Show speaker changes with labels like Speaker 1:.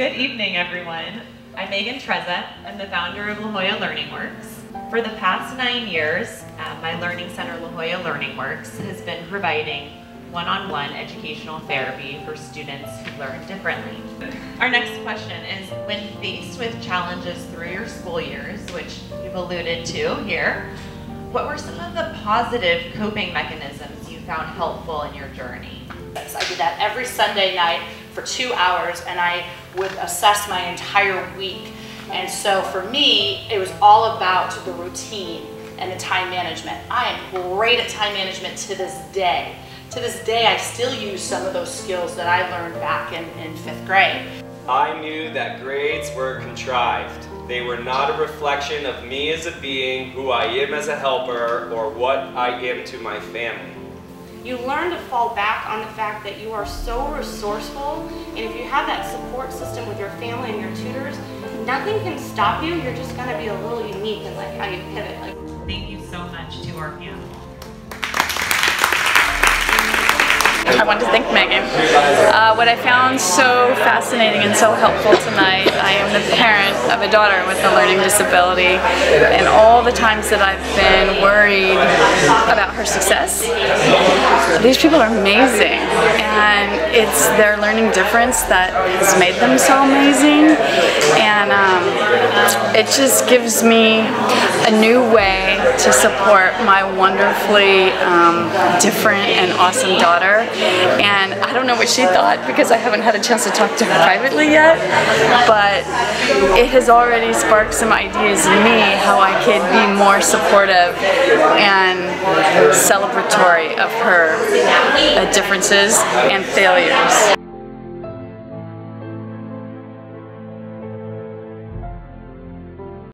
Speaker 1: Good evening, everyone. I'm Megan Trezett. I'm the founder of La Jolla Learning Works. For the past nine years, uh, my Learning Center La Jolla Learning Works has been providing one-on-one -on -one educational therapy for students who learn differently. Our next question is, when faced with challenges through your school years, which you've alluded to here, what were some of the positive coping mechanisms you found helpful in your journey?
Speaker 2: I do that every Sunday night for two hours and I would assess my entire week. And so for me, it was all about the routine and the time management. I am great at time management to this day. To this day, I still use some of those skills that I learned back in, in fifth grade.
Speaker 3: I knew that grades were contrived. They were not a reflection of me as a being, who I am as a helper, or what I am to my family.
Speaker 4: You learn to fall back on the fact that you are so resourceful, and if you have that support system with your family and your tutors, nothing can stop you. You're just going to be a little unique in like how you pivot. Like,
Speaker 1: Thank you so much to our panel.
Speaker 5: I want to thank Megan. Uh, what I found so fascinating and so helpful tonight, I am the parent of a daughter with a learning disability and all the times that I've been worried about her success, these people are amazing and it's their learning difference that has made them so amazing and um, it just gives me a new way to support my wonderfully um, different and awesome daughter and I don't know what she thought because I haven't had a chance to talk to her privately yet, but it has already sparked some ideas in me how I could be more supportive and celebratory of her uh, differences and failures.